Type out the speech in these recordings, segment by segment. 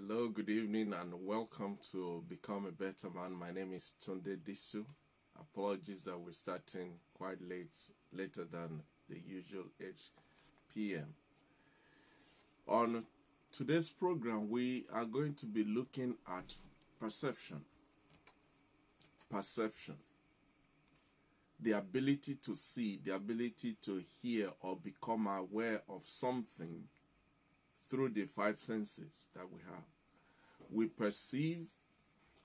Hello, good evening, and welcome to Become a Better Man. My name is Tunde Disu. Apologies that we're starting quite late, later than the usual 8 p.m. On today's program, we are going to be looking at perception. Perception. The ability to see, the ability to hear, or become aware of something through the five senses that we have. We perceive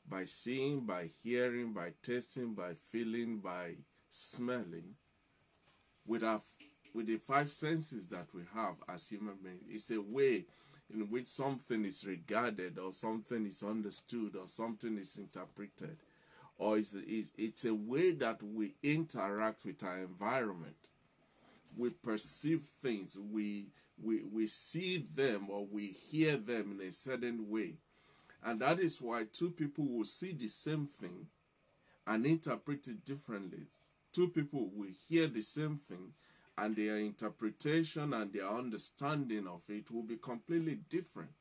by seeing, by hearing, by tasting, by feeling, by smelling. With our with the five senses that we have as human beings, it's a way in which something is regarded or something is understood or something is interpreted. Or it's, it's, it's a way that we interact with our environment. We perceive things, we we, we see them or we hear them in a certain way. And that is why two people will see the same thing and interpret it differently. Two people will hear the same thing and their interpretation and their understanding of it will be completely different,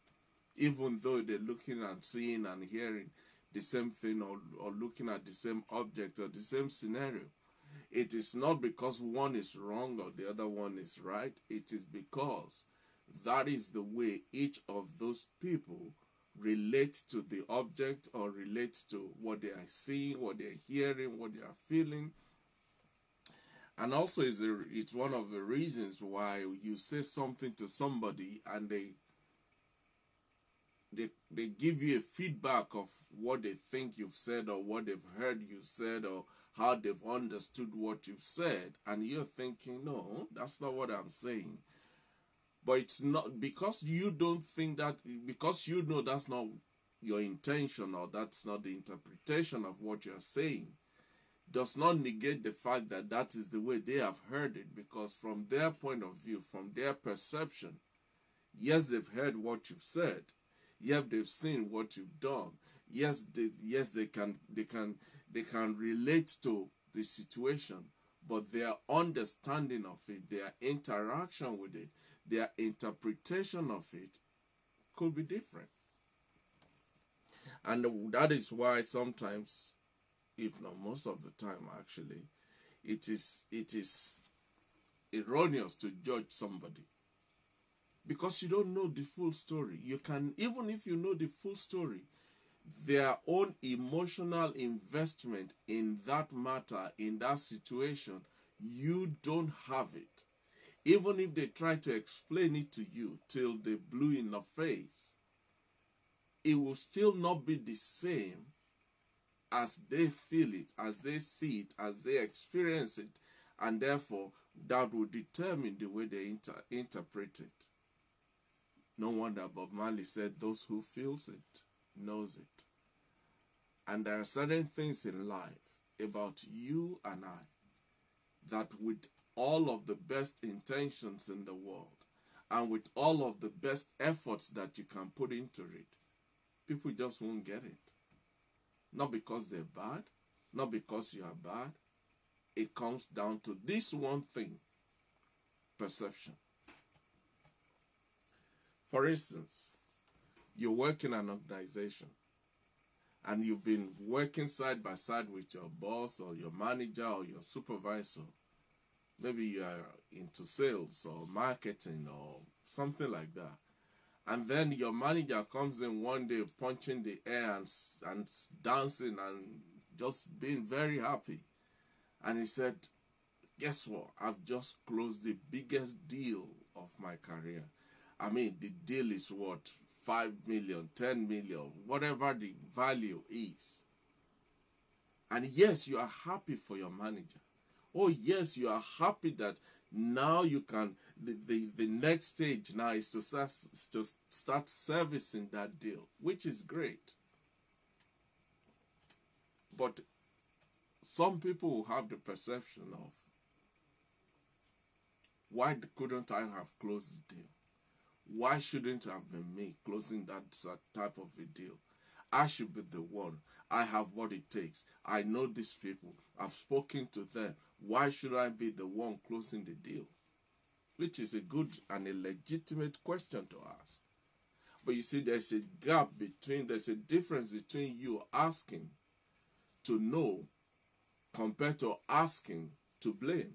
even though they're looking and seeing and hearing the same thing or, or looking at the same object or the same scenario. It is not because one is wrong or the other one is right. It is because that is the way each of those people relate to the object or relate to what they are seeing, what they are hearing, what they are feeling. And also, it's one of the reasons why you say something to somebody and they they they give you a feedback of what they think you've said or what they've heard you said or how they've understood what you've said. And you're thinking no that's not what i'm saying. But it's not because you don't think that because you know that's not your intention or that's not the interpretation of what you're saying does not negate the fact that that is the way they have heard it. Because from their point of view from their perception yes they've heard what you've said yes they've seen what you've done. Yes they yes they can they can they can relate to the situation but their understanding of it their interaction with it their interpretation of it could be different. And that is why sometimes if not most of the time actually it is it is erroneous to judge somebody because you don't know the full story you can even if you know the full story their own emotional investment in that matter in that situation you don't have it even if they try to explain it to you till they blue in the face, it will still not be the same as they feel it, as they see it, as they experience it, and therefore that will determine the way they inter- interpret it. No wonder Bob Marley said, "Those who feels it knows it." And there are certain things in life about you and I that with all of the best intentions in the world and with all of the best efforts that you can put into it, people just won't get it. Not because they're bad, not because you are bad. It comes down to this one thing perception. For instance, you work in an organization and you've been working side by side with your boss or your manager or your supervisor. Maybe you are into sales or marketing or something like that. And then your manager comes in one day punching the air and, and dancing and just being very happy. And he said guess what? I've just closed the biggest deal of my career i mean the deal is what 5 million 10 million whatever the value is. And yes you are happy for your manager. Oh yes you are happy that now you can the, the, the next stage now is to start, to start servicing that deal which is great. But some people have the perception of why couldn't i have closed the deal why shouldn't it have been me closing that type of a deal I should be the one. I have what it takes. I know these people. I've spoken to them. Why should I be the one closing the deal? Which is a good and a legitimate question to ask. But you see, there's a gap between, there's a difference between you asking to know compared to asking to blame.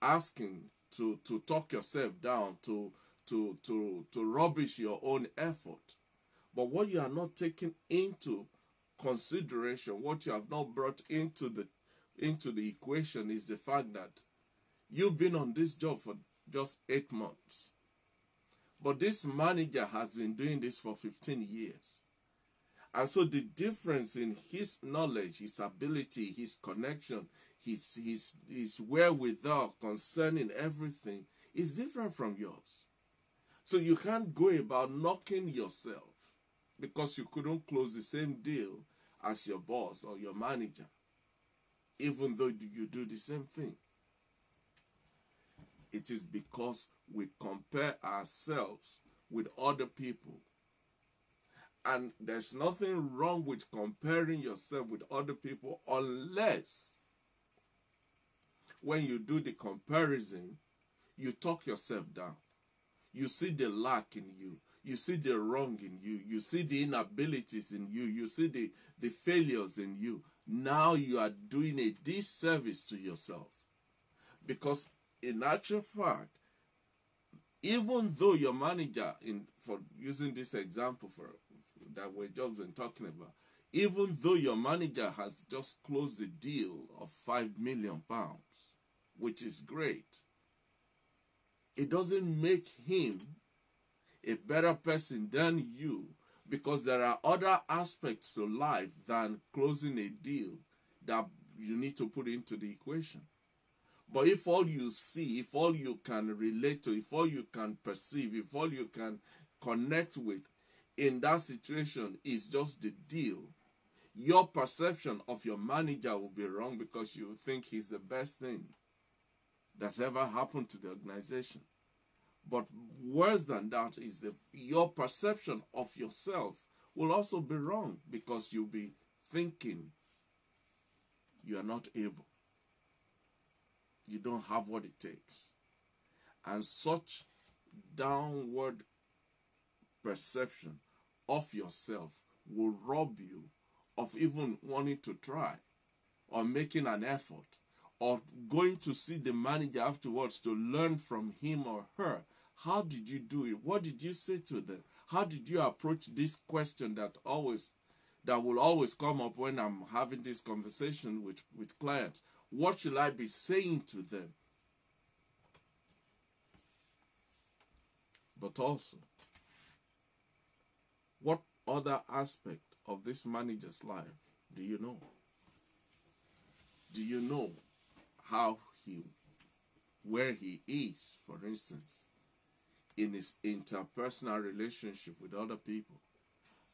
Asking to, to talk yourself down, to, to, to, to rubbish your own effort. But what you are not taking into consideration, what you have not brought into the into the equation is the fact that you've been on this job for just eight months. But this manager has been doing this for 15 years. And so the difference in his knowledge, his ability, his connection, his, his, his wherewithal concerning everything is different from yours. So you can't go about knocking yourself because you couldn't close the same deal as your boss or your manager, even though you do the same thing. It is because we compare ourselves with other people. And there's nothing wrong with comparing yourself with other people unless when you do the comparison, you talk yourself down. You see the lack in you. You see the wrong in you. You see the inabilities in you. You see the, the failures in you. Now you are doing a disservice to yourself. Because in actual fact, even though your manager, in for using this example for that we're just been talking about, even though your manager has just closed the deal of five million pounds, which is great, it doesn't make him a better person than you because there are other aspects to life than closing a deal that you need to put into the equation. But if all you see, if all you can relate to, if all you can perceive, if all you can connect with in that situation is just the deal, your perception of your manager will be wrong because you think he's the best thing that's ever happened to the organization. But worse than that is that your perception of yourself will also be wrong because you'll be thinking you are not able you don't have what it takes. And such downward perception of yourself will rob you of even wanting to try or making an effort or going to see the manager afterwards to learn from him or her. How did you do it? What did you say to them? How did you approach this question that always that will always come up when I'm having this conversation with, with clients? What should I be saying to them? But also, what other aspect of this manager's life do you know? Do you know how he, where he is, for instance, in his interpersonal relationship with other people?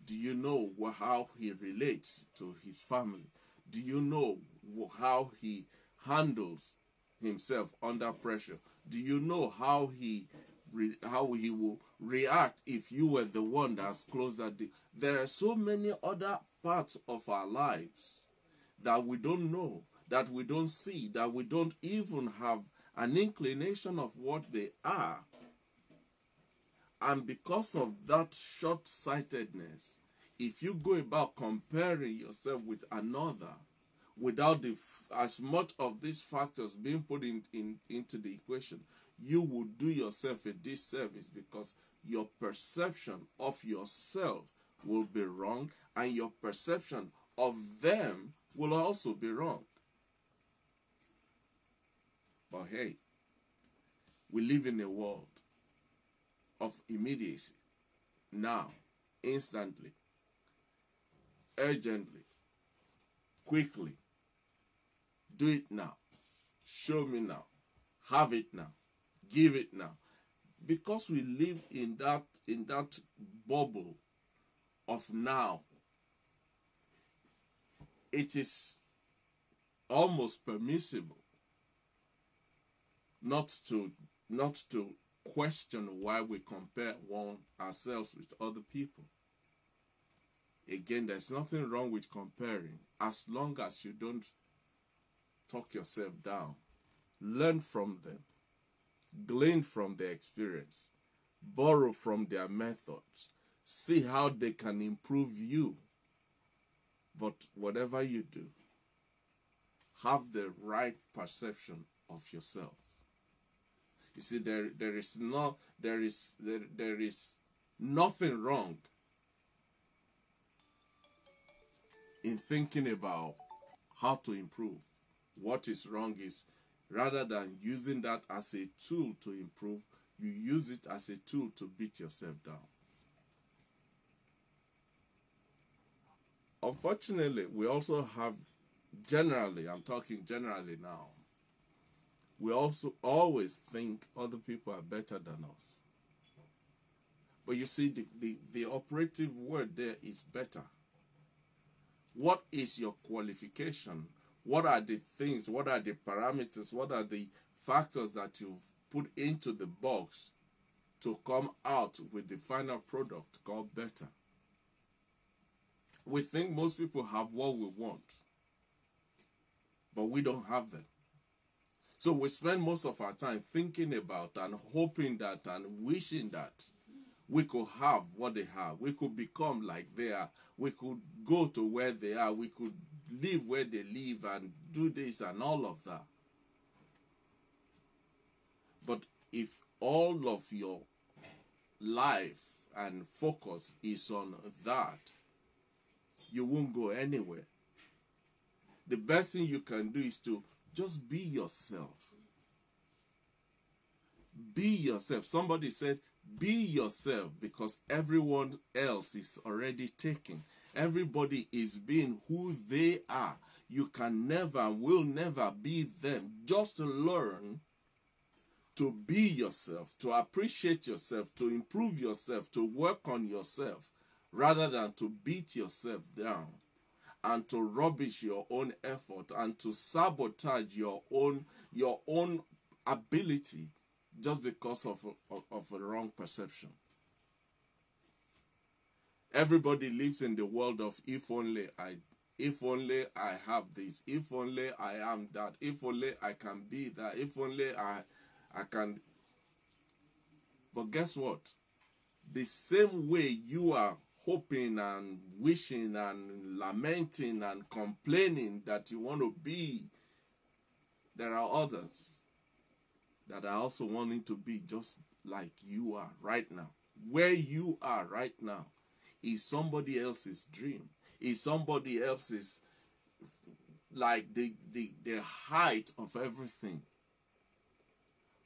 Do you know how he relates to his family? Do you know how he handles himself under pressure? Do you know how he how he will react if you were the one that's closed that? There are so many other parts of our lives that we don't know, that we don't see, that we don't even have an inclination of what they are. And because of that short sightedness, if you go about comparing yourself with another without the as much of these factors being put in, in into the equation you will do yourself a disservice because your perception of yourself will be wrong and your perception of them will also be wrong but hey we live in a world of immediacy now instantly urgently, quickly. Do it now. Show me now. Have it now. Give it now. Because we live in that in that bubble of now, it is almost permissible not to not to question why we compare one ourselves with other people Again, there's nothing wrong with comparing as long as you don't talk yourself down. Learn from them, glean from their experience, borrow from their methods, see how they can improve you. But whatever you do, have the right perception of yourself. You see, there there is no there is there, there is nothing wrong in thinking about how to improve. What is wrong is rather than using that as a tool to improve, you use it as a tool to beat yourself down. Unfortunately, we also have generally, I'm talking generally now, we also always think other people are better than us. But you see, the, the, the operative word there is better. What is your qualification? What are the things? What are the parameters? What are the factors that you've put into the box to come out with the final product called better? We think most people have what we want, but we don't have them. So we spend most of our time thinking about and hoping that and wishing that we could have what they have. We could become like they are. We could go to where they are. We could live where they live and do this and all of that. But if all of your life and focus is on that, you won't go anywhere. The best thing you can do is to just be yourself. Be yourself. Somebody said, be yourself because everyone else is already taken. Everybody is being who they are. You can never, will never be them. Just learn to be yourself, to appreciate yourself, to improve yourself, to work on yourself, rather than to beat yourself down and to rubbish your own effort and to sabotage your own your own ability just because of a, of a wrong perception. Everybody lives in the world of if only I if only I have this, if only I am that, if only I can be that, if only I I can But guess what? The same way you are hoping and wishing and lamenting and complaining that you want to be, there are others that are also wanting to be just like you are right now. Where you are right now is somebody else's dream, is somebody else's like the, the the height of everything.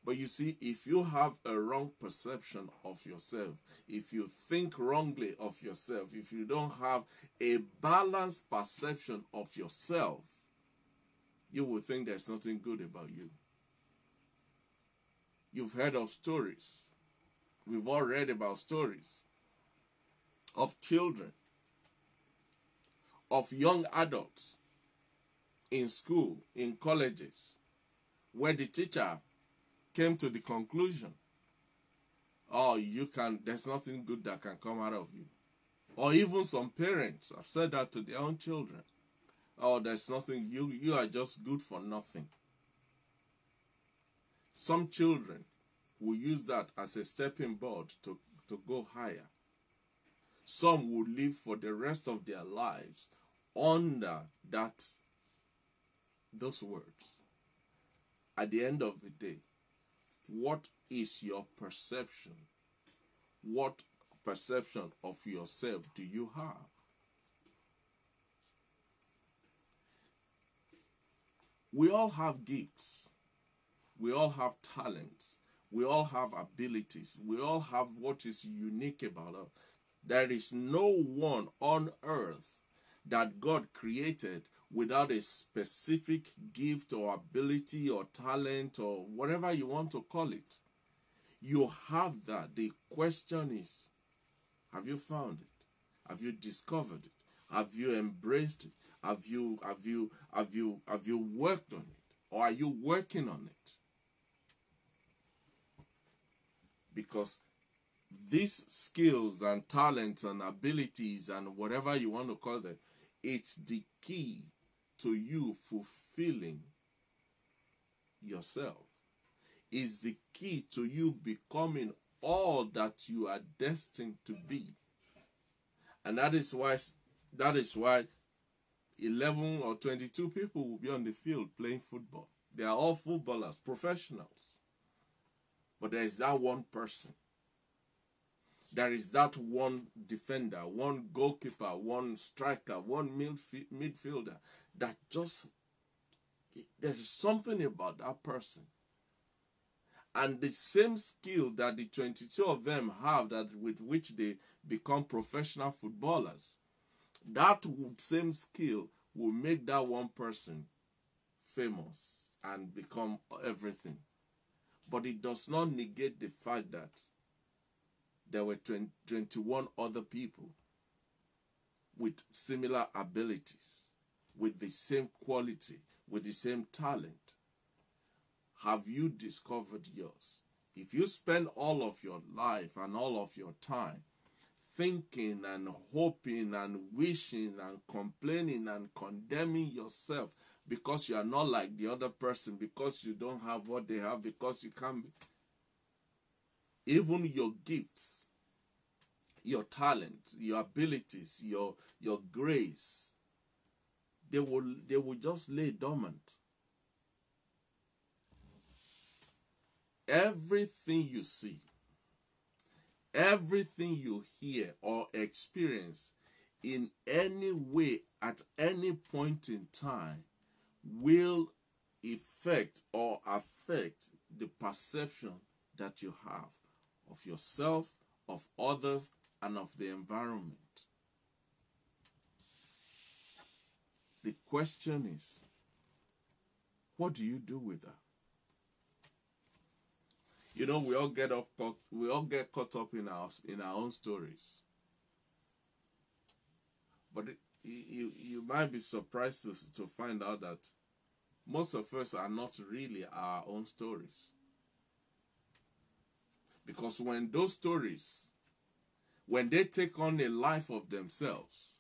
But you see, if you have a wrong perception of yourself, if you think wrongly of yourself, if you don't have a balanced perception of yourself, you will think there's nothing good about you. You've heard of stories. We've all read about stories of children, of young adults in school, in colleges, where the teacher came to the conclusion, oh, you can, there's nothing good that can come out of you. Or even some parents have said that to their own children. Oh, there's nothing, you, you are just good for nothing. Some children will use that as a stepping board to, to go higher. Some will live for the rest of their lives under that those words. At the end of the day, what is your perception? What perception of yourself do you have? We all have gifts. We all have talents. We all have abilities. We all have what is unique about us. There is no one on earth that God created without a specific gift or ability or talent or whatever you want to call it. You have that. The question is have you found it? Have you discovered it? Have you embraced it? Have you have you have you have you worked on it? Or are you working on it? Because these skills and talents and abilities and whatever you want to call them, it's the key to you fulfilling yourself is the key to you becoming all that you are destined to be. And that is why that is why 11 or 22 people will be on the field playing football. They are all footballers, professionals. But there is that one person. There is that one defender, one goalkeeper, one striker, one midfielder that just, there is something about that person. And the same skill that the 22 of them have that with which they become professional footballers, that same skill will make that one person famous and become everything. But it does not negate the fact that there were 20, 21 other people with similar abilities, with the same quality, with the same talent. Have you discovered yours? If you spend all of your life and all of your time thinking and hoping and wishing and complaining and condemning yourself because you are not like the other person, because you don't have what they have, because you can't be. Even your gifts, your talent, your abilities, your your grace, they will they will just lay dormant. Everything you see, everything you hear or experience in any way at any point in time will affect or affect the perception that you have of yourself, of others, and of the environment. The question is, what do you do with that? You know, we all get up, we all get caught up in our in our own stories. But it, you you might be surprised to to find out that most of us are not really our own stories. Because when those stories, when they take on a life of themselves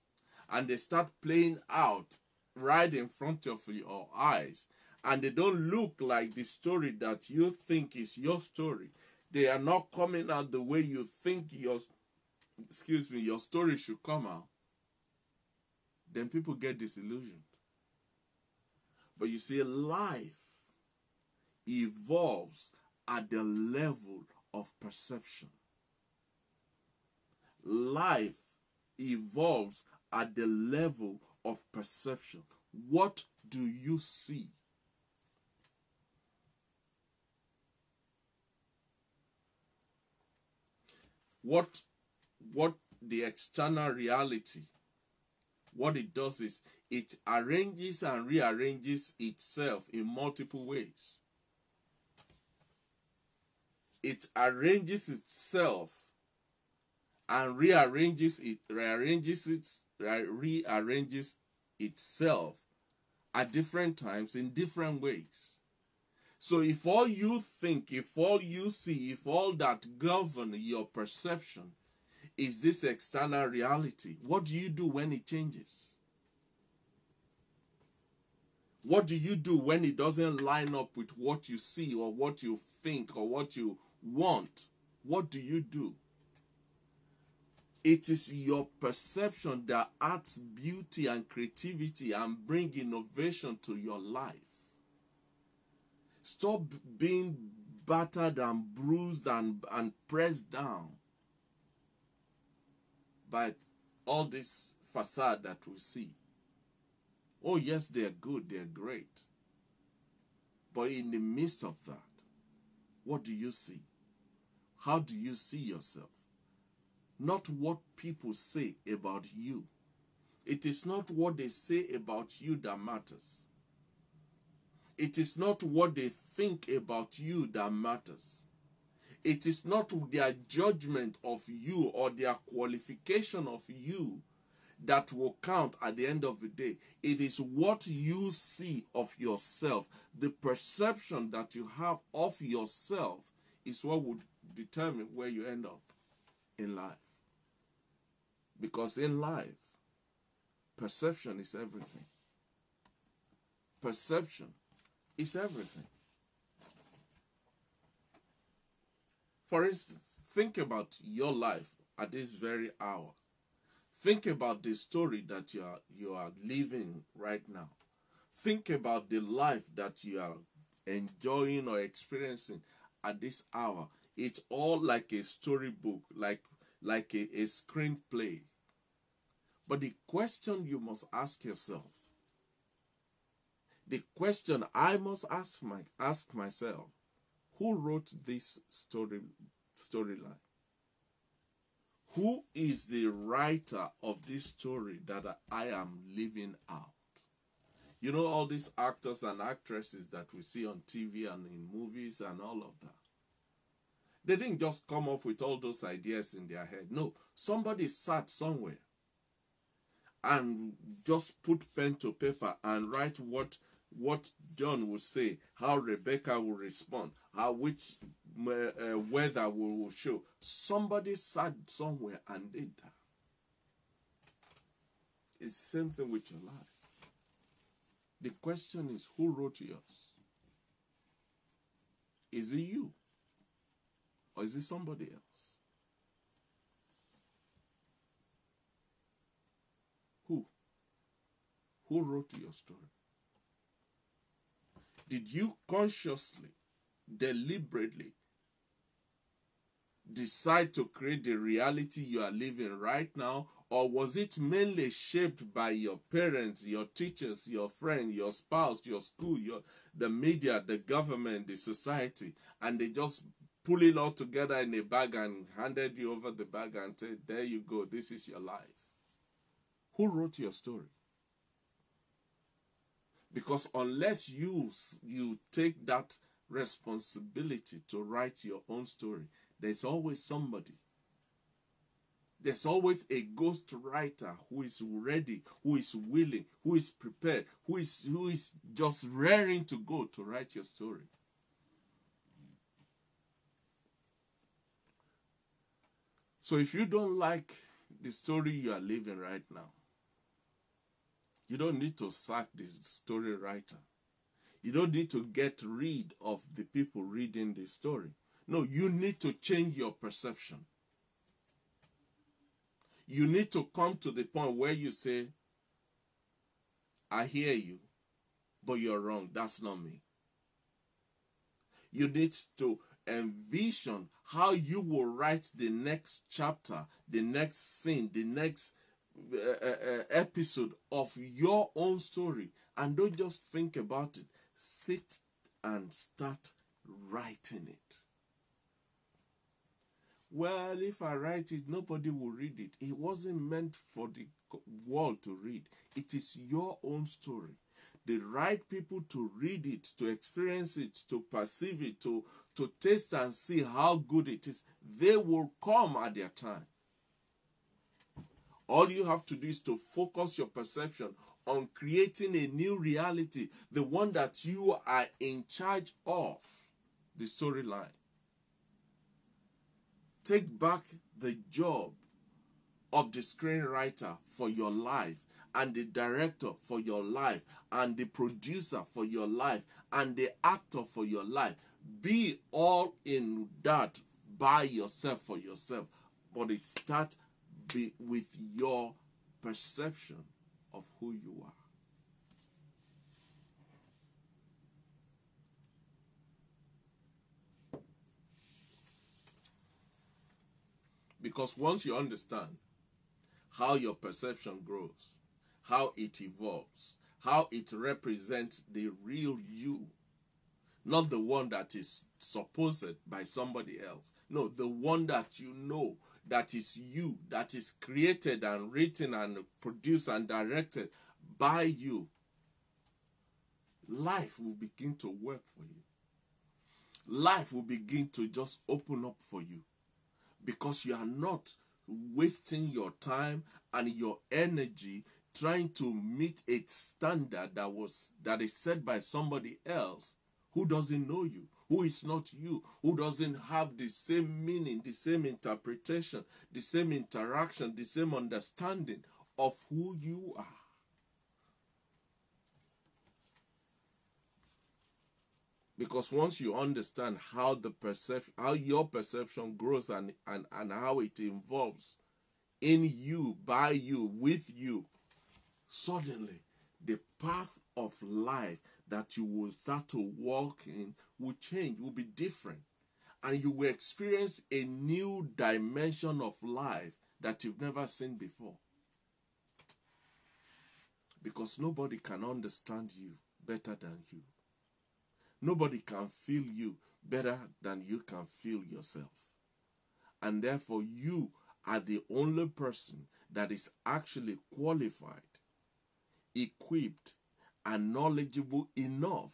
and they start playing out right in front of your eyes, and they don't look like the story that you think is your story, they are not coming out the way you think your excuse me your story should come out then people get disillusioned. But you see, life evolves at the level of perception. Life evolves at the level of perception. What do you see? What what the external reality what it does is it arranges and rearranges itself in multiple ways. It arranges itself and rearranges it, rearranges it, rearranges itself at different times in different ways. So if all you think, if all you see, if all that govern your perception is this external reality, what do you do when it changes? What do you do when it doesn't line up with what you see or what you think or what you want? What do you do? It is your perception that adds beauty and creativity and bring innovation to your life. Stop being battered and bruised and, and pressed down by all this facade that we see. Oh, yes, they're good, they're great. But in the midst of that, what do you see? How do you see yourself? Not what people say about you. It is not what they say about you that matters. It is not what they think about you that matters. It is not their judgment of you or their qualification of you that will count at the end of the day. It is what you see of yourself. The perception that you have of yourself is what would determine where you end up in life. Because in life, perception is everything. Perception is everything. For instance, think about your life at this very hour. Think about the story that you are you are living right now. Think about the life that you are enjoying or experiencing at this hour. It's all like a storybook, like like a, a screenplay. But the question you must ask yourself, the question I must ask my ask myself, who wrote this story storyline? Who is the writer of this story that I am living out? You know, all these actors and actresses that we see on TV and in movies and all of that. They didn't just come up with all those ideas in their head. No, somebody sat somewhere and just put pen to paper and write what what John will say, how Rebecca will respond, how which uh, weather will show. Somebody sat somewhere and did that. It's the same thing with your life. The question is, who wrote yours? Is it you? Or is it somebody else? Who? Who wrote your story? Did you consciously, deliberately decide to create the reality you are living right now? Or was it mainly shaped by your parents, your teachers, your friend, your spouse, your school, your the media, the government, the society, and they just pull it all together in a bag and handed you over the bag and said, There you go, this is your life. Who wrote your story? Because unless you you take that responsibility to write your own story, there's always somebody. There's always a ghost writer who is ready, who is willing, who is prepared, who is who is just raring to go to write your story. So if you don't like the story you are living right now, you don't need to sack the story writer. You don't need to get rid of the people reading the story. No, you need to change your perception. You need to come to the point where you say, I hear you, but you're wrong. That's not me. You need to envision how you will write the next chapter, the next scene, the next uh, uh, uh, episode of your own story. And don't just think about it. Sit and start writing it. Well, if I write it, nobody will read it. It wasn't meant for the world to read. It is your own story. The right people to read it, to experience it, to perceive it, to to taste and see how good it is, they will come at their time. All you have to do is to focus your perception on creating a new reality, the one that you are in charge of, the storyline. Take back the job of the screenwriter for your life and the director for your life and the producer for your life and the actor for your life be all in that by yourself for yourself, but it start be with your perception of who you are. Because once you understand how your perception grows, how it evolves, how it represents the real you, not the one that is supposed by somebody else. No, the one that you know, that is you, that is created and written and produced and directed by you. Life will begin to work for you. Life will begin to just open up for you because you are not wasting your time and your energy trying to meet a standard that was that is set by somebody else who doesn't know you, who is not you, who doesn't have the same meaning, the same interpretation, the same interaction, the same understanding of who you are. Because once you understand how the perception how your perception grows and, and, and how it involves in you, by you, with you, suddenly the path of life that you will start to walk in will change, will be different. And you will experience a new dimension of life that you've never seen before. Because nobody can understand you better than you. Nobody can feel you better than you can feel yourself. And therefore, you are the only person that is actually qualified, equipped, and knowledgeable enough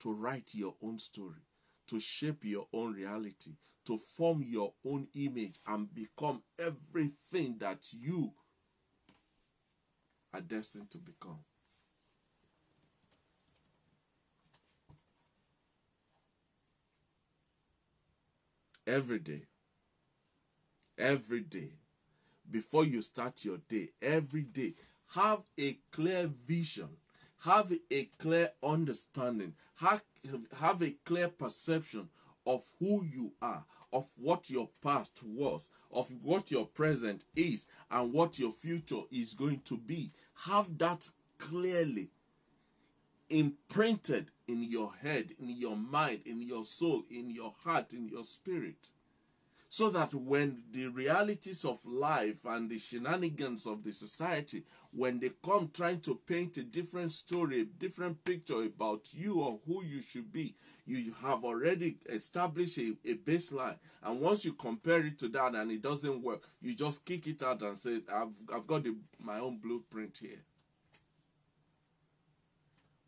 to write your own story, to shape your own reality, to form your own image and become everything that you are destined to become. Every day, every day, before you start your day, every day, have a clear vision, have a clear understanding, have, have a clear perception of who you are, of what your past was, of what your present is, and what your future is going to be. Have that clearly imprinted in your head, in your mind, in your soul, in your heart, in your spirit. So that when the realities of life and the shenanigans of the society, when they come trying to paint a different story, a different picture about you or who you should be, you have already established a, a baseline. And once you compare it to that and it doesn't work, you just kick it out and say, I've, I've got the, my own blueprint here.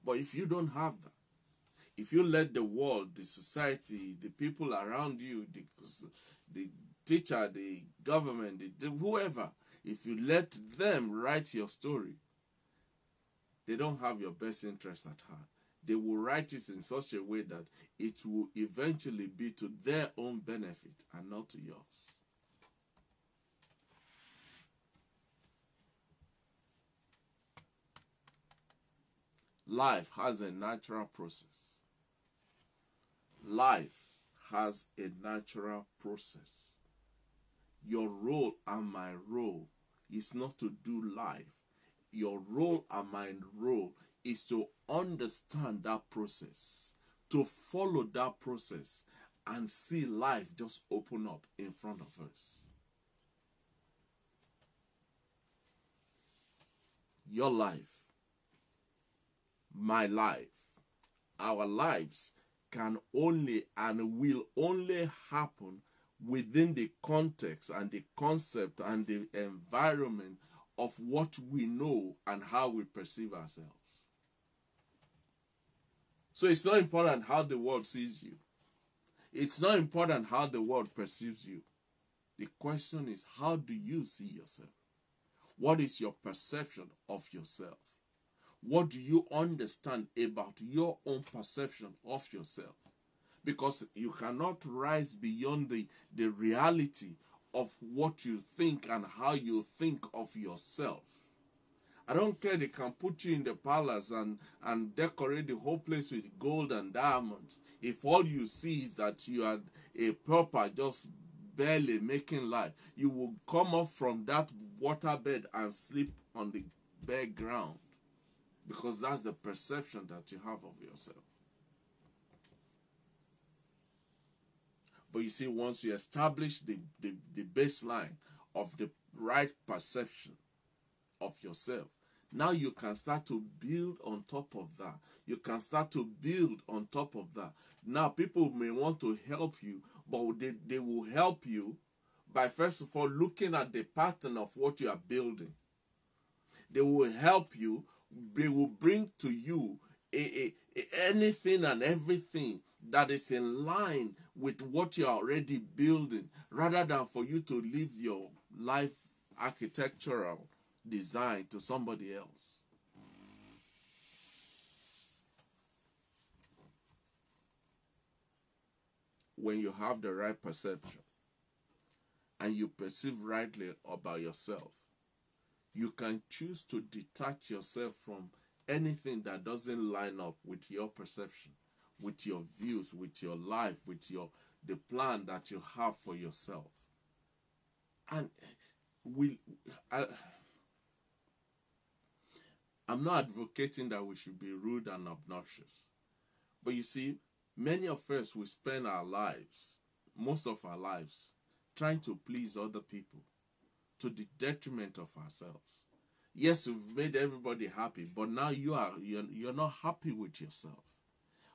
But if you don't have that, if you let the world, the society, the people around you, the, the teacher, the government, the, the, whoever, if you let them write your story, they don't have your best interest at heart. They will write it in such a way that it will eventually be to their own benefit and not to yours. Life has a natural process. Life has a natural process. Your role and my role is not to do life. Your role and my role is to understand that process, to follow that process, and see life just open up in front of us. Your life, my life, our lives can only and will only happen within the context and the concept and the environment of what we know and how we perceive ourselves. So it's not important how the world sees you. It's not important how the world perceives you. The question is, how do you see yourself? What is your perception of yourself? What do you understand about your own perception of yourself? Because you cannot rise beyond the, the reality of what you think and how you think of yourself. I don't care, they can put you in the palace and, and decorate the whole place with gold and diamonds. If all you see is that you are a pauper just barely making life, you will come up from that waterbed and sleep on the bare ground because that's the perception that you have of yourself. But you see, once you establish the, the, the baseline of the right perception of yourself, now you can start to build on top of that. You can start to build on top of that. Now, people may want to help you, but they, they will help you by first of all looking at the pattern of what you are building. They will help you they will bring to you a, a, anything and everything that is in line with what you're already building rather than for you to leave your life architectural design to somebody else. When you have the right perception and you perceive rightly about yourself, you can choose to detach yourself from anything that doesn't line up with your perception, with your views, with your life, with your the plan that you have for yourself. And we, I, I'm not advocating that we should be rude and obnoxious, but you see, many of us we spend our lives, most of our lives, trying to please other people to the detriment of ourselves. Yes, you've made everybody happy, but now you are you're, you're not happy with yourself.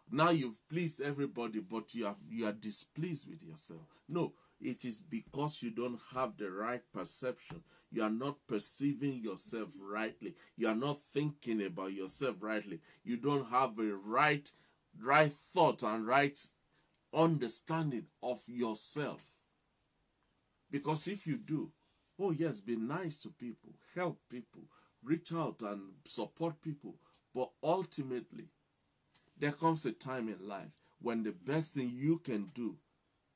Now you've pleased everybody, but you have you are displeased with yourself. No, it is because you don't have the right perception. You are not perceiving yourself rightly. You are not thinking about yourself rightly. You don't have a right right thought and right understanding of yourself. Because if you do, oh yes, be nice to people, help people, reach out and support people, but ultimately there comes a time in life when the best thing you can do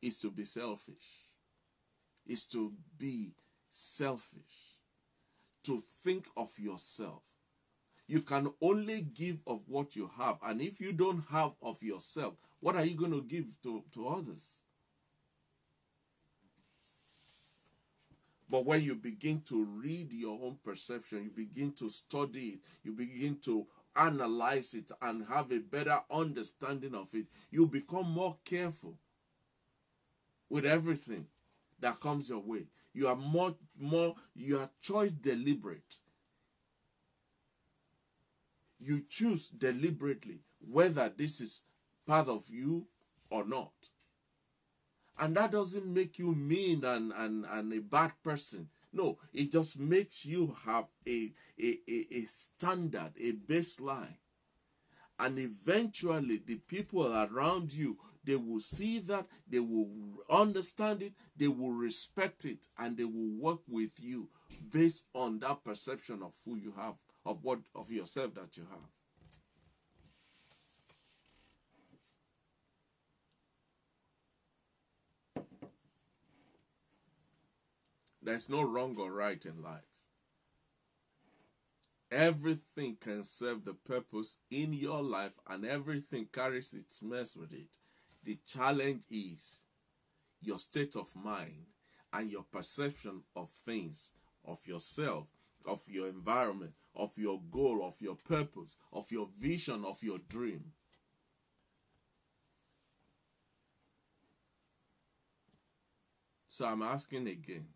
is to be selfish, is to be selfish, to think of yourself. You can only give of what you have. And if you don't have of yourself, what are you going to give to, to others? But when you begin to read your own perception, you begin to study it, you begin to analyze it and have a better understanding of it, you become more careful with everything that comes your way. You are more more you are choice deliberate. You choose deliberately whether this is part of you or not. And that doesn't make you mean and, and, and a bad person. No, it just makes you have a, a, a, a standard, a baseline. And eventually, the people around you, they will see that, they will understand it, they will respect it, and they will work with you based on that perception of who you have, of what of yourself that you have. There's no wrong or right in life. Everything can serve the purpose in your life and everything carries its mess with it. The challenge is your state of mind and your perception of things, of yourself, of your environment, of your goal, of your purpose, of your vision, of your dream. So I'm asking again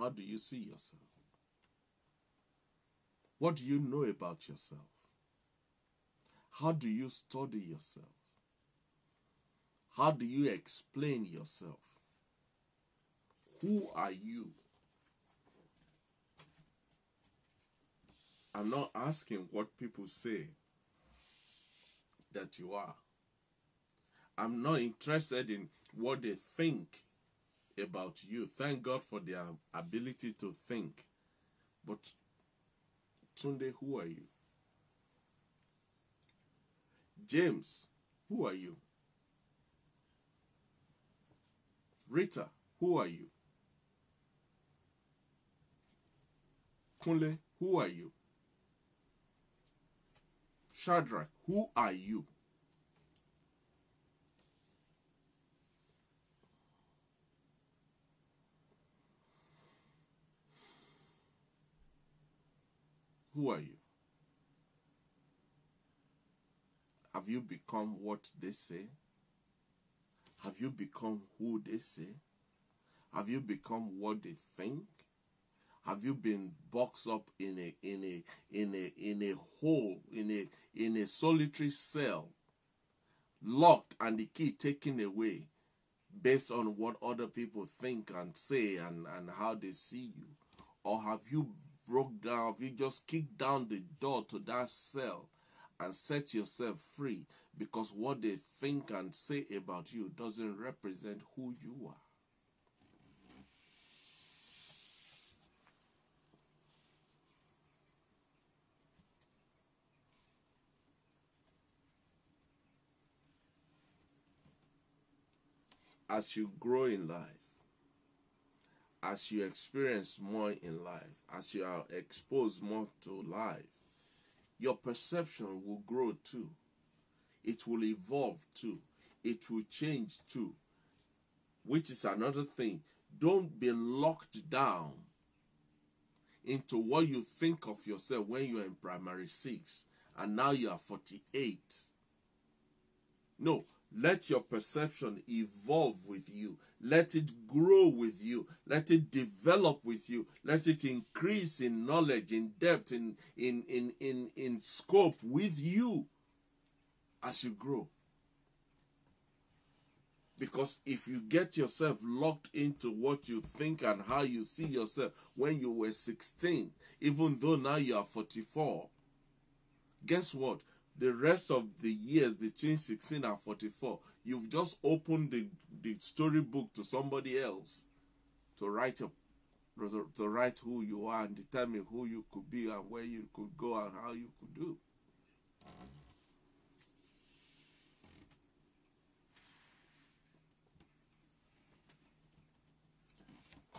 how do you see yourself? What do you know about yourself? How do you study yourself? How do you explain yourself? Who are you? I'm not asking what people say that you are. I'm not interested in what they think about you. Thank God for their ability to think. But Tunde, who are you? James, who are you? Rita, who are you? Kunle, who are you? Shadrach, who are you? Who are you? Have you become what they say? Have you become who they say? Have you become what they think? Have you been boxed up in a in a in a in a hole in a in a solitary cell, locked and the key taken away, based on what other people think and say and and how they see you, or have you broke down, if you just kick down the door to that cell and set yourself free because what they think and say about you doesn't represent who you are. As you grow in life, as you experience more in life, as you are exposed more to life, your perception will grow too. it will evolve too. It will change too. Which is another thing. Don't be locked down into what you think of yourself when you're in primary six and now you are 48. No, let your perception evolve with you. Let it grow with you. Let it develop with you. Let it increase in knowledge, in depth, in, in, in, in, in scope with you as you grow. Because if you get yourself locked into what you think and how you see yourself when you were 16, even though now you are 44, guess what? The rest of the years between 16 and 44, you've just opened the, the storybook to somebody else to write a to write who you are and determine who you could be and where you could go and how you could do.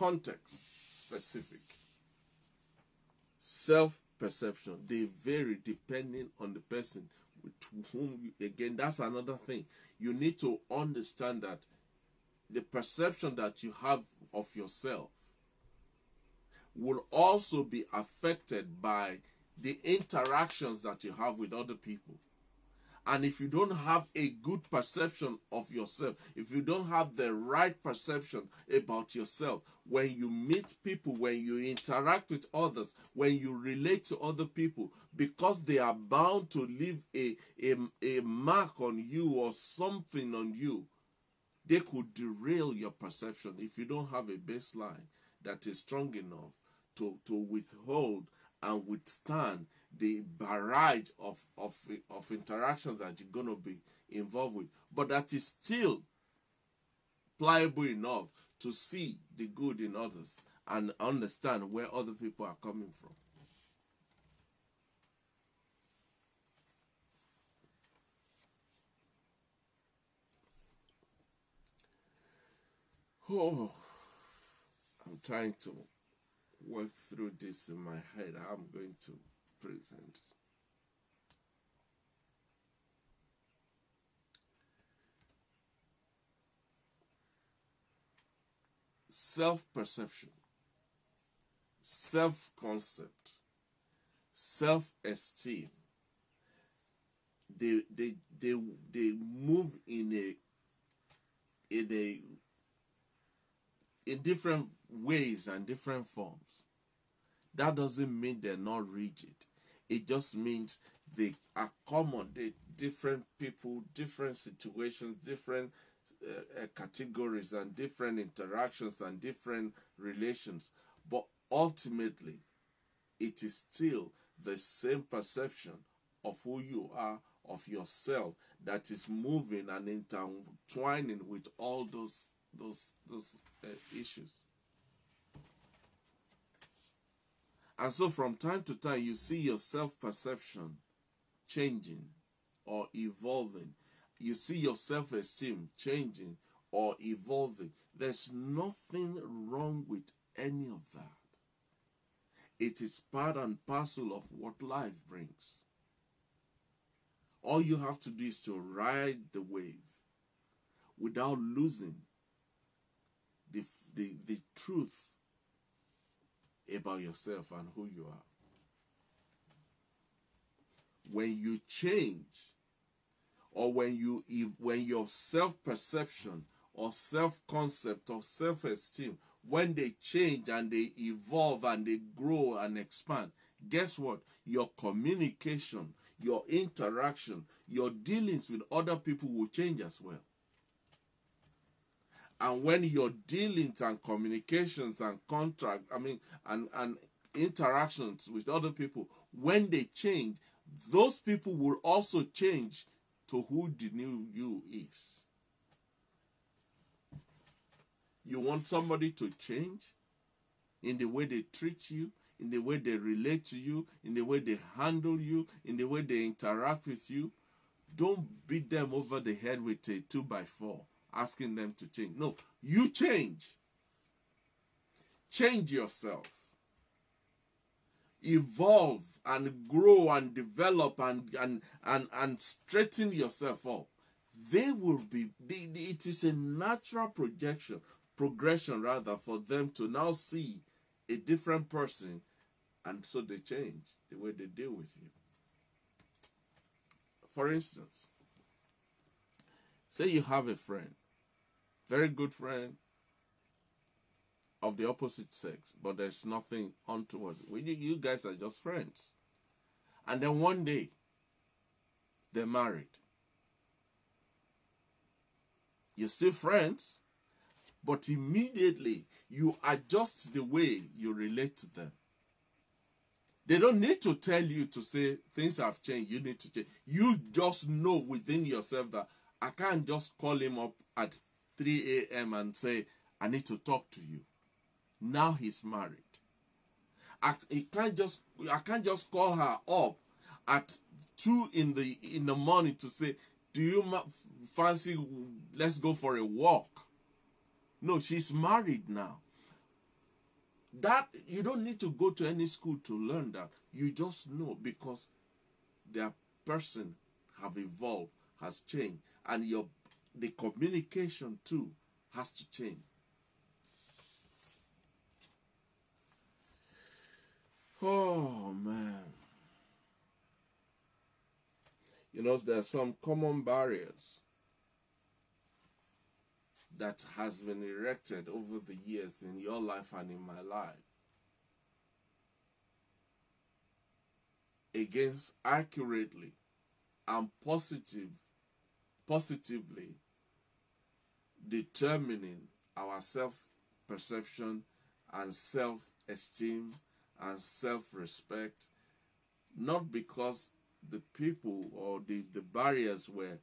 context specific. Self perception, they vary depending on the person with whom you, again, that's another thing. You need to understand that the perception that you have of yourself will also be affected by the interactions that you have with other people. And if you don't have a good perception of yourself, if you don't have the right perception about yourself, when you meet people, when you interact with others, when you relate to other people, because they are bound to leave a, a, a mark on you or something on you, they could derail your perception if you don't have a baseline that is strong enough to, to withhold and withstand the barrage of, of, of interactions that you're going to be involved with. But that is still pliable enough to see the good in others and understand where other people are coming from. Oh, I'm trying to work through this in my head. I'm going to present. Self perception, self concept, self esteem. They, they, they, they move in a in a in different ways and different forms. That doesn't mean they're not rigid. It just means they accommodate different people, different situations, different uh, uh, categories, and different interactions and different relations. But ultimately, it is still the same perception of who you are, of yourself, that is moving and intertwining with all those those those uh, issues. And so from time to time, you see your self perception changing or evolving. You see your self esteem changing or evolving. There's nothing wrong with any of that. It is part and parcel of what life brings. All you have to do is to ride the wave without losing the, the, the truth about yourself and who you are. When you change, or when you when your self-perception or self-concept or self-esteem, when they change and they evolve and they grow and expand, guess what? Your communication, your interaction, your dealings with other people will change as well. And when your dealings and communications and contract, I mean, and, and interactions with other people, when they change, those people will also change to who the new you is. You want somebody to change in the way they treat you, in the way they relate to you, in the way they handle you, in the way they interact with you. Don't beat them over the head with a two by four asking them to change. No, you change. Change yourself. evolve and grow and develop and and and, and straighten yourself up they will be they, it is a natural projection progression rather for them to now see a different person and so they change the way they deal with you for instance say you have a friend very good friend of the opposite sex, but there's nothing untowards. Well, you, you guys are just friends. And then one day, they're married. You're still friends, but immediately you adjust the way you relate to them. They don't need to tell you to say things have changed. You need to change. You just know within yourself that I can't just call him up at 3 a.m. and say, I need to talk to you. Now he's married. I, can't just I can't just call her up at two in the in the morning to say, "Do you fancy? Let's go for a walk." No, she's married now. That you don't need to go to any school to learn that. You just know because their person have evolved, has changed, and your the communication too has to change. Oh man. You know, there are some common barriers that has been erected over the years in your life and in my life against accurately and positive positively determining our self perception and self esteem and self respect, not because the people or the, the barriers were,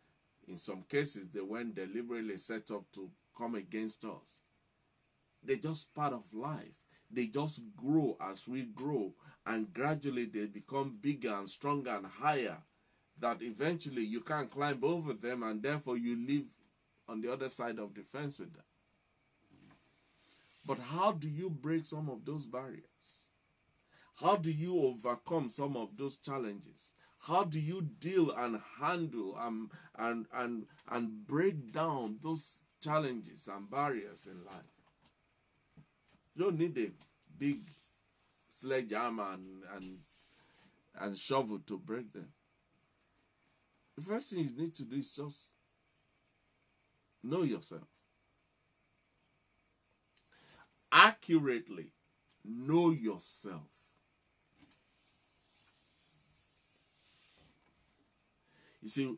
in some cases, they weren't deliberately set up to come against us. They're just part of life. They just grow as we grow, and gradually they become bigger and stronger and higher. That eventually you can't climb over them, and therefore you live on the other side of the fence with them. But how do you break some of those barriers? How do you overcome some of those challenges? How do you deal and handle um, and, and, and break down those challenges and barriers in life? You don't need a big sledgehammer and, and, and shovel to break them. The first thing you need to do is just know yourself. Accurately know yourself. You see,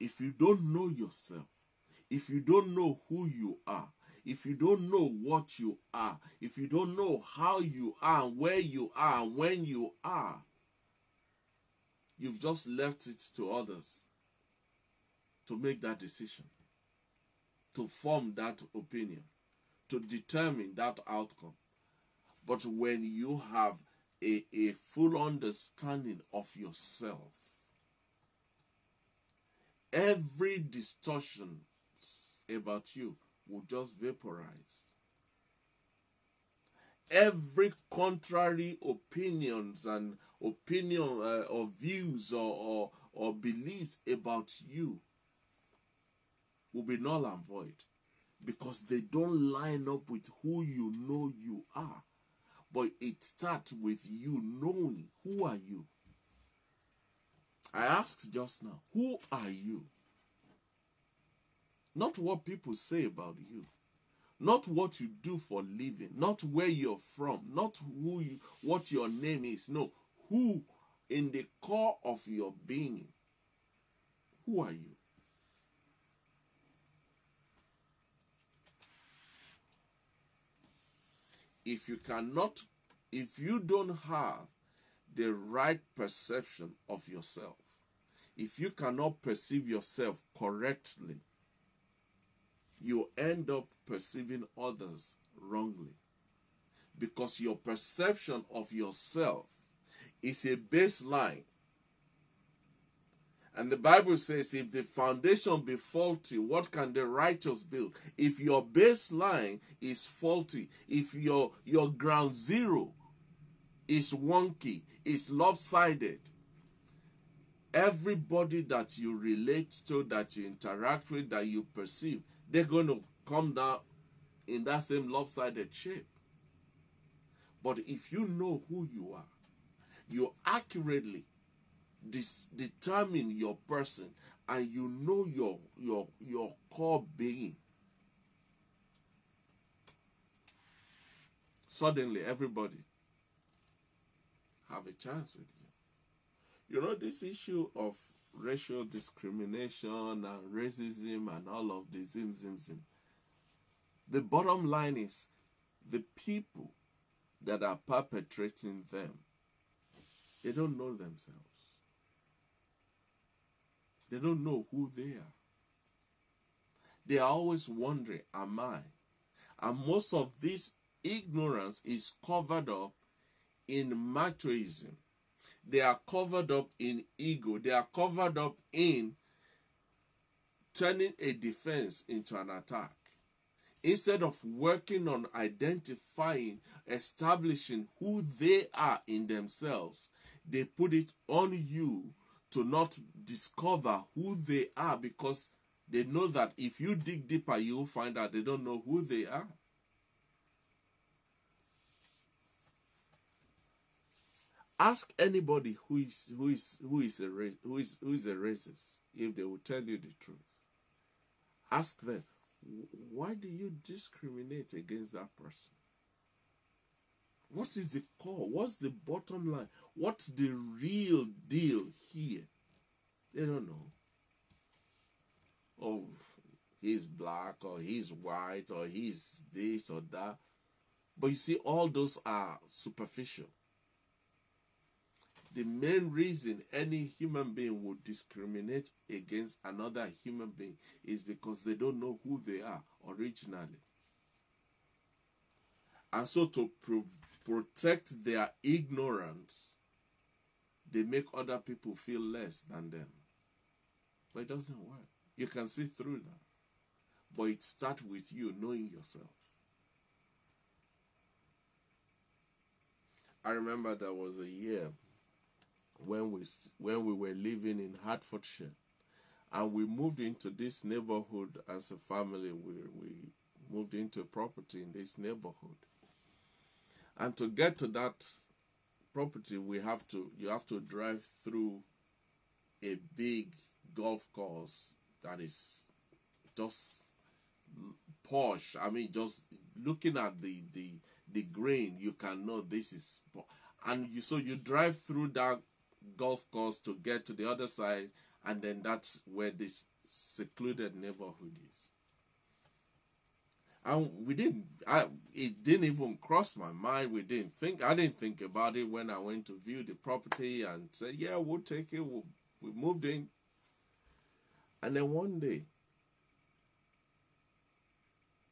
if you don't know yourself, if you don't know who you are, if you don't know what you are, if you don't know how you are, where you are, when you are, you've just left it to others to make that decision, to form that opinion, to determine that outcome. But when you have a, a full understanding of yourself, every distortion about you will just vaporize. Every contrary opinions and opinion uh, or views or, or, or beliefs about you will be null and void because they don't line up with who you know you are. But it starts with you knowing who are you. I asked just now, who are you? Not what people say about you. Not what you do for living, not where you're from, not who you, what your name is. No, who in the core of your being. Who are you? If you cannot, if you don't have the right perception of yourself, if you cannot perceive yourself correctly, you end up perceiving others wrongly. Because your perception of yourself is a baseline. And the Bible says, if the foundation be faulty, what can the righteous build? If your baseline is faulty, if your, your ground zero is wonky, is lopsided. Everybody that you relate to, that you interact with, that you perceive, they're going to come down in that same lopsided shape. But if you know who you are, you accurately determine your person and you know your your your core being. Suddenly everybody have a chance with you. You know this issue of racial discrimination and racism and all of the zim zim zim. The bottom line is the people that are perpetrating them they don't know themselves they don't know who they are. They are always wondering, Am I? And most of this ignorance is covered up in machoism. They are covered up in ego. They are covered up in turning a defense into an attack. Instead of working on identifying, establishing who they are in themselves, they put it on you to not discover who they are because they know that if you dig deeper, you'll find out they don't know who they are. Ask anybody who is who is who is a who is who is a racist if they will tell you the truth. Ask them, why do you discriminate against that person? What is the core? What's the bottom line? What's the real deal here? They don't know. Oh, he's black or he's white or he's this or that. But you see, all those are superficial. The main reason any human being would discriminate against another human being is because they don't know who they are originally. And so, to prove protect their ignorance, they make other people feel less than them. But it doesn't work. You can see through that. But it starts with you knowing yourself. I remember there was a year when we when we were living in Hertfordshire, and we moved into this neighborhood as a family. We we moved into a property in this neighborhood, and to get to that property we have to you have to drive through a big golf course that is just posh. I mean just looking at the the the green you can know this is and you so you drive through that golf course to get to the other side and then that's where this secluded neighborhood is and we didn't I it didn't even cross my mind. We didn't think I didn't think about it when I went to view the property and said, Yeah, we'll take it. We'll, we moved in. And then one day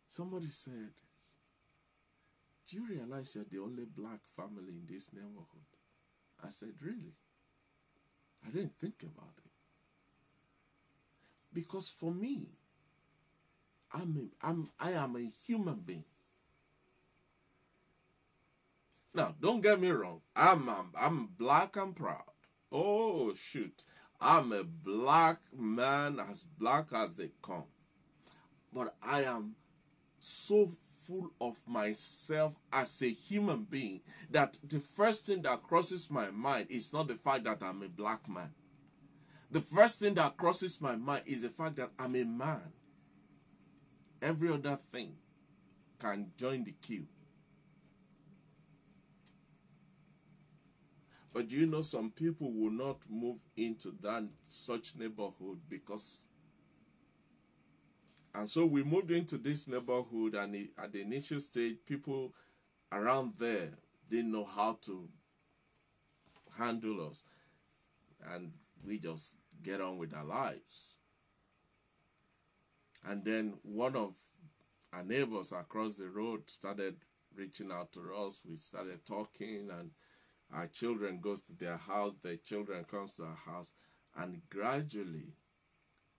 somebody said, Do you realize you're the only black family in this neighborhood? I said, Really? I didn't think about it. Because for me, I'm a, I'm I am a human being. Now, don't get me wrong. I'm I'm, I'm black and proud. Oh shoot. I'm a black man as black as they come. But I am so full of myself as a human being that the first thing that crosses my mind is not the fact that I'm a black man. The first thing that crosses my mind is the fact that I'm a man every other thing can join the queue. But you know some people will not move into that such neighborhood because and so we moved into this neighborhood and at the initial stage people around there didn't know how to handle us and we just get on with our lives and then one of our neighbors across the road started reaching out to us. We started talking, and our children goes to their house. Their children comes to our house, and gradually,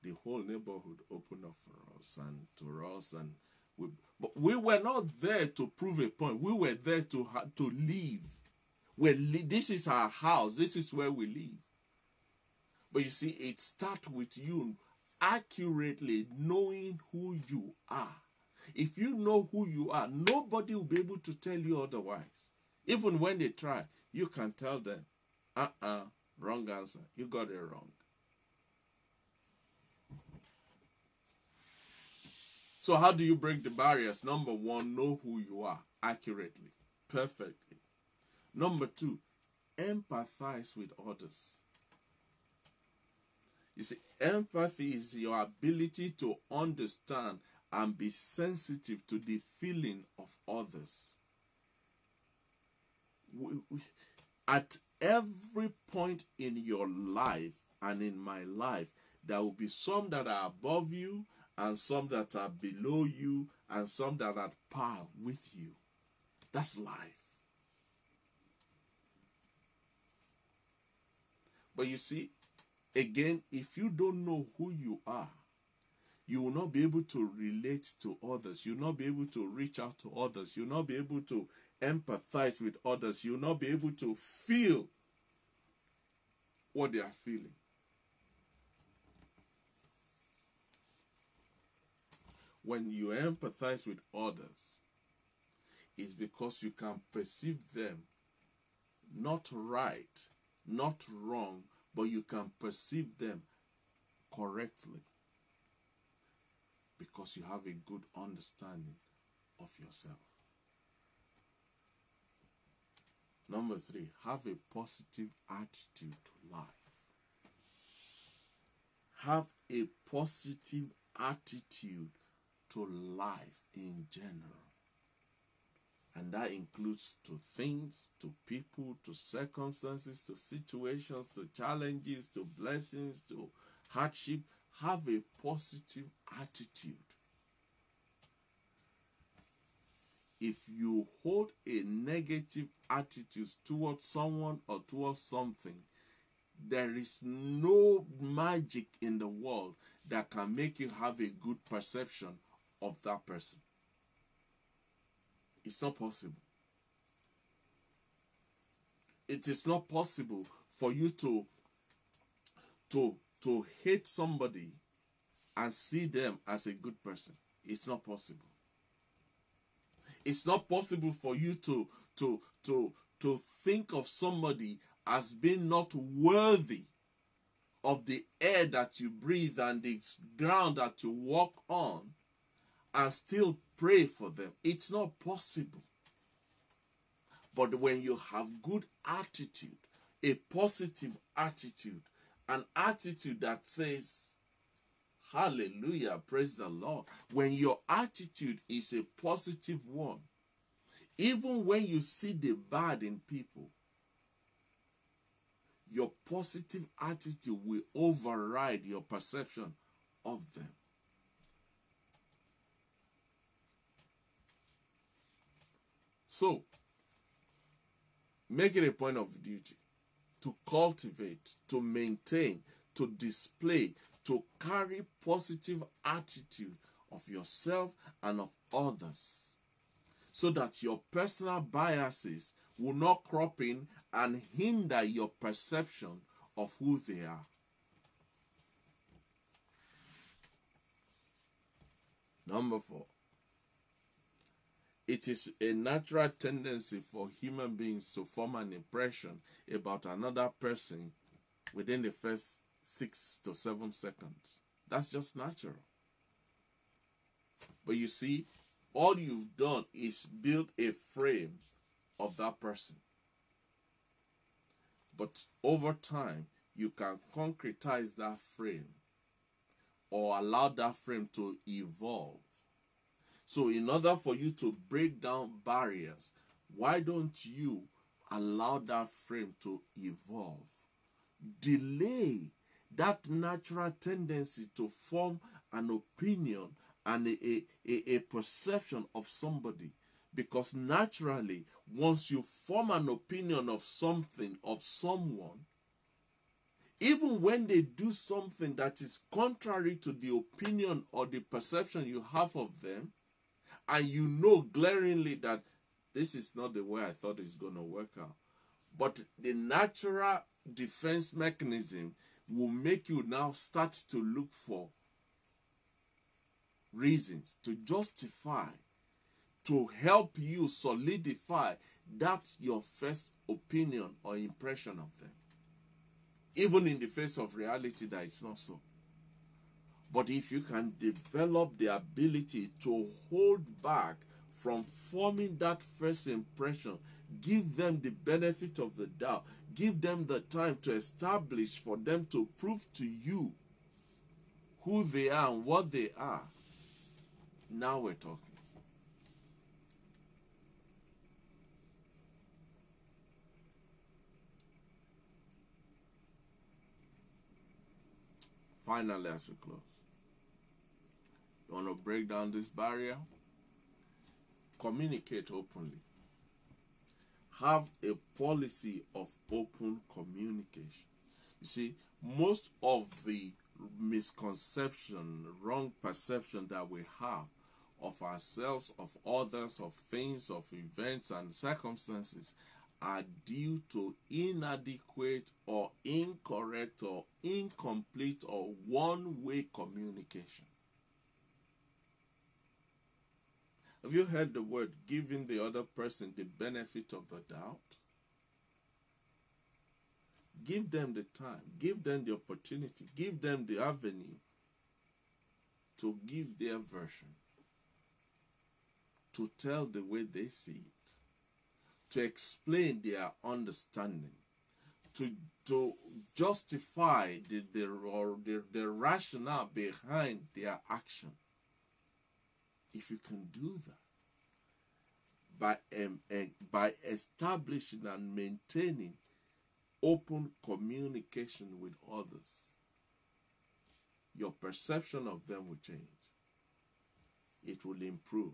the whole neighborhood opened up for us and to us, and we. But we were not there to prove a point. We were there to to live. We're li- this is our house. This is where we live. But you see, it starts with you accurately knowing who you are. If you know who you are, nobody will be able to tell you otherwise. Even when they try, you can tell them, uh uh-uh, uh, wrong answer. You got it wrong. So, how do you break the barriers? Number one, know who you are accurately, perfectly. Number two, empathize with others. You see, empathy is your ability to understand and be sensitive to the feeling of others. We, we, at every point in your life and in my life, there will be some that are above you and some that are below you and some that are at par with you. That's life. But you see, again, if you don't know who you are, you will not be able to relate to others. You'll not be able to reach out to others. You'll not be able to empathize with others. You'll not be able to feel what they are feeling. When you empathize with others, it's because you can perceive them not right, not wrong, but you can perceive them correctly because you have a good understanding of yourself. Number three, have a positive attitude to life. Have a positive attitude to life in general. And that includes to things, to people, to circumstances, to situations, to challenges, to blessings, to hardship. Have a positive attitude. If you hold a negative attitude towards someone or towards something, there is no magic in the world that can make you have a good perception of that person. It's not possible. It is not possible for you to to to hate somebody and see them as a good person. It's not possible. It's not possible for you to to to to think of somebody as being not worthy of the air that you breathe and the ground that you walk on and still pray for them. It's not possible. But when you have good attitude, a positive attitude, an attitude that says, Hallelujah, praise the Lord. When your attitude is a positive one, even when you see the bad in people, your positive attitude will override your perception of them. So, make it a point of duty to cultivate, to maintain, to display, to carry positive attitude of yourself and of others so that your personal biases will not crop in and hinder your perception of who they are. Number four, it is a natural tendency for human beings to form an impression about another person within the first six to seven seconds. That's just natural. But you see, all you've done is build a frame of that person. But over time, you can concretize that frame or allow that frame to evolve so, in order for you to break down barriers, why don't you allow that frame to evolve? Delay that natural tendency to form an opinion and a, a, a perception of somebody. Because naturally, once you form an opinion of something, of someone, even when they do something that is contrary to the opinion or the perception you have of them, and you know glaringly that this is not the way I thought it's going to work out. But the natural defense mechanism will make you now start to look for reasons to justify, to help you solidify that your first opinion or impression of them. Even in the face of reality that it's not so. But if you can develop the ability to hold back from forming that first impression, give them the benefit of the doubt, give them the time to establish for them to prove to you who they are and what they are. Now we're talking. Finally, as we close, you want to break down this barrier? Communicate openly. Have a policy of open communication. You see, most of the misconception, wrong perception that we have of ourselves, of others, of things, of events and circumstances are due to inadequate or incorrect or incomplete or one way communication. Have you heard the word giving the other person the benefit of the doubt? Give them the time, give them the opportunity, give them the avenue to give their version, to tell the way they see it, to explain their understanding, to, to justify the, the, or the, the rationale behind their action. If you can do that, by, um, by establishing and maintaining open communication with others, your perception of them will change. It will improve.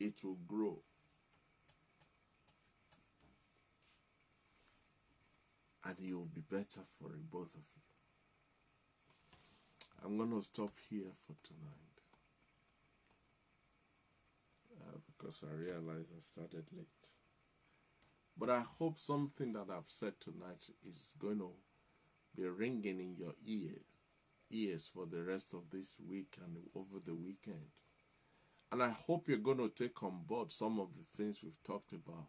It will grow. And it will be better for both of you. I'm going to stop here for tonight. Uh, because I realized I started late. But I hope something that I've said tonight is going to be ringing in your ear, ears for the rest of this week and over the weekend. And I hope you're going to take on board some of the things we've talked about.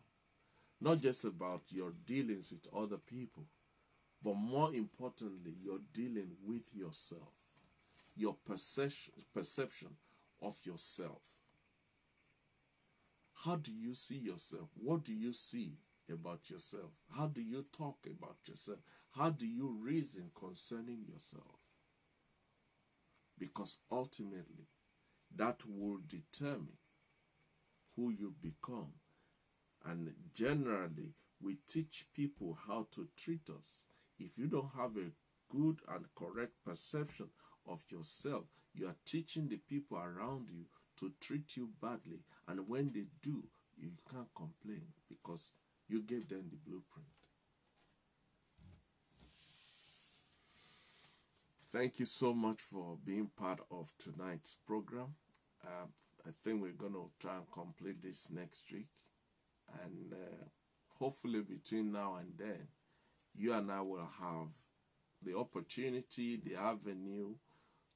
Not just about your dealings with other people, but more importantly, your dealing with yourself, your perception, perception of yourself. How do you see yourself? What do you see about yourself? How do you talk about yourself? How do you reason concerning yourself? Because ultimately, that will determine who you become. And generally, we teach people how to treat us. If you don't have a good and correct perception of yourself, you are teaching the people around you to treat you badly. And when they do, you can't complain because you gave them the blueprint. Thank you so much for being part of tonight's program. Uh, I think we're going to try and complete this next week. And uh, hopefully, between now and then, you and I will have the opportunity, the avenue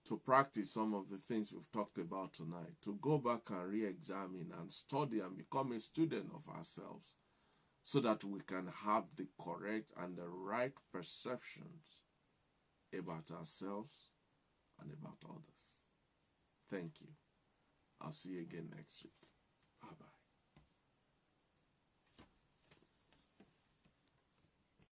to practice some of the things we've talked about tonight, to go back and re examine and study and become a student of ourselves so that we can have the correct and the right perceptions about ourselves and about others. Thank you. I'll see you again next week. Bye bye.